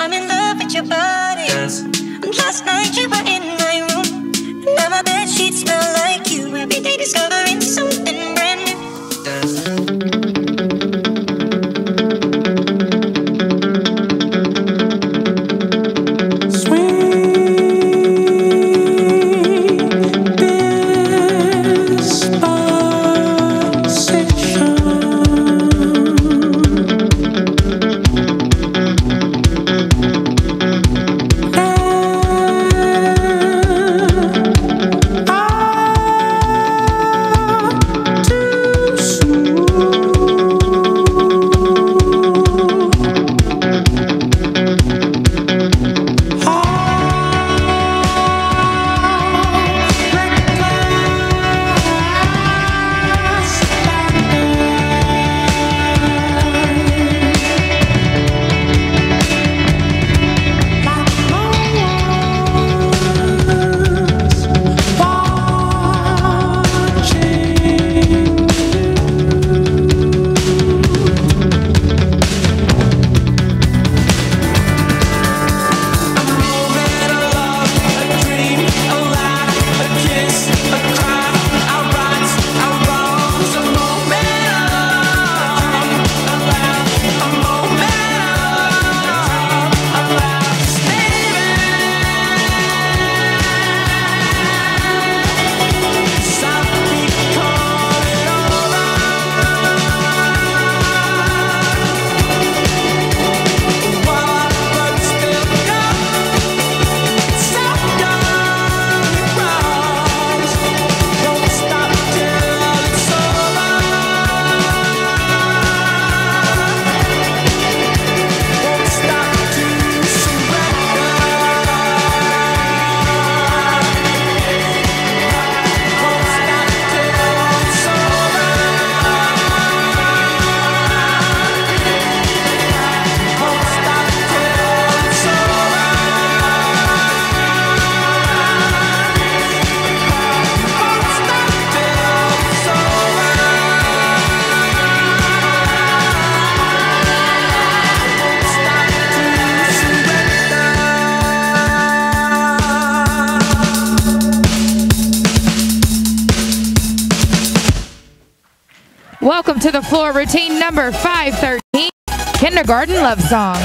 I'm in love with your body. Dance, Last night you were in my room. Now my bed sheets smell like you. Every day discovering something brand new. dance. Welcome to the floor routine number 513 Kindergarten Love Song.